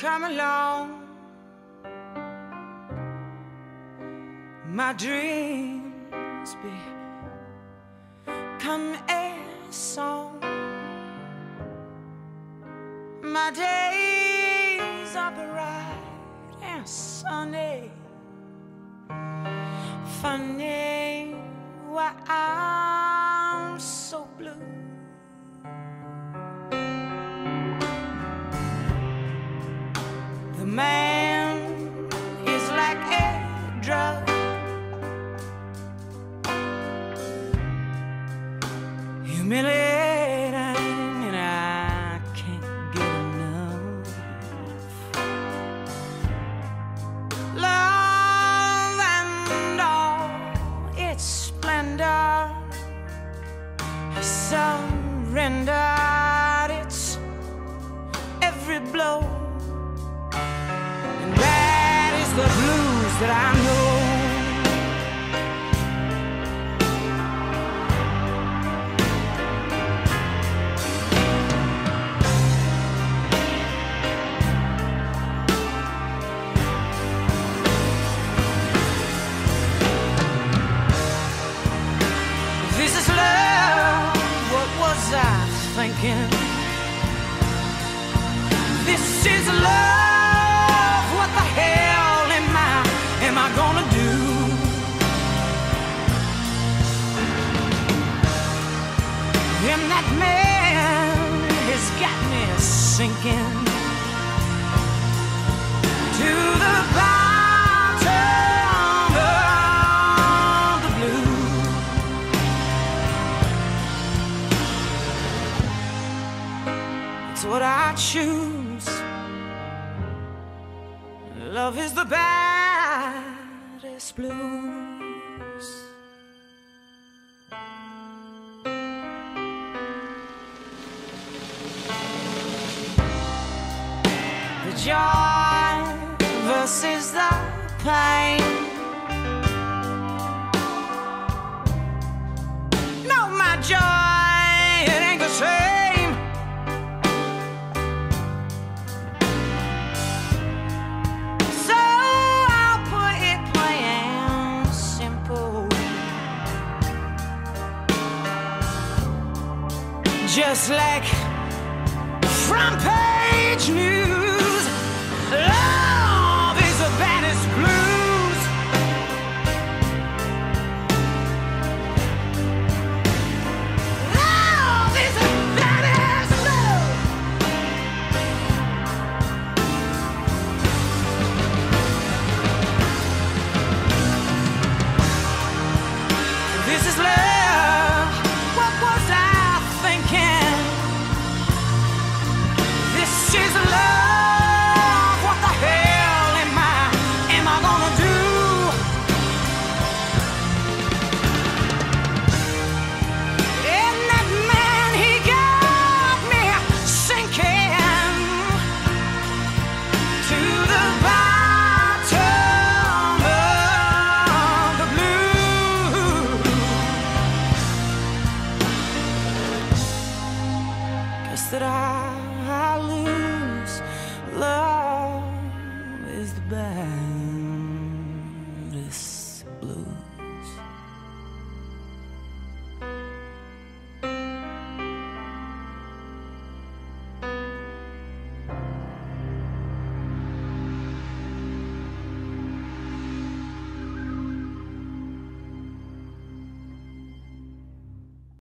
come along. My dreams become a song. My days are bright and sunny. Funny why I'm so blue. Humiliating, and I can't get enough. Love and all its splendor has surrendered its every blow. And that is the blues that I know. Thinking? This is love. What the hell am I? Am I gonna do? And that man has got me sinking It's what I choose. Love is the baddest blues. The joy versus the pain. No, my joy, Just like front page news. Love I lose. Love is the best.